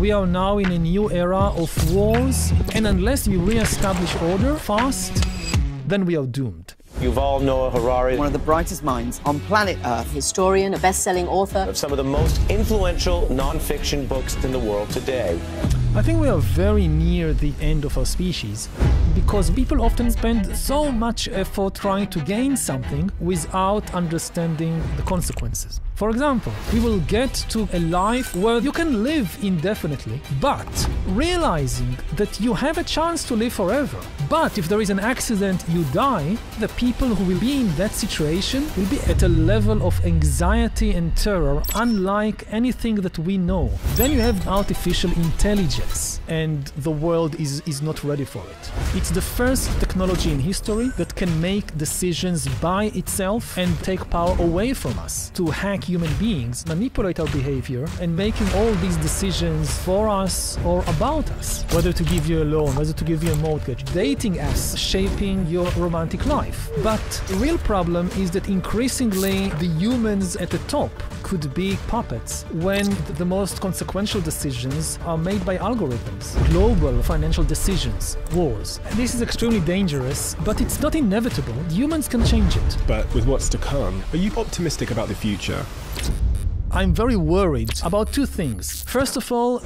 We are now in a new era of wars, and unless we re-establish order fast, then we are doomed. Yuval Noah Harari, one of the brightest minds on planet Earth. Historian, a best-selling author. Of some of the most influential non-fiction books in the world today. I think we are very near the end of our species because people often spend so much effort trying to gain something without understanding the consequences. For example, we will get to a life where you can live indefinitely, but realizing that you have a chance to live forever. But if there is an accident, you die, the people who will be in that situation will be at a level of anxiety and terror unlike anything that we know. Then you have artificial intelligence, and the world is, is not ready for it. It's the first technology in history that can make decisions by itself and take power away from us to hack human beings, manipulate our behavior, and making all these decisions for us or about us. Whether to give you a loan, whether to give you a mortgage, dating apps shaping your romantic life. But the real problem is that increasingly the humans at the top could be puppets when the most consequential decisions are made by algorithms. Global financial decisions, wars. This is extremely dangerous, but it's not inevitable. Humans can change it. But with what's to come, are you optimistic about the future? I'm very worried about two things. First of all,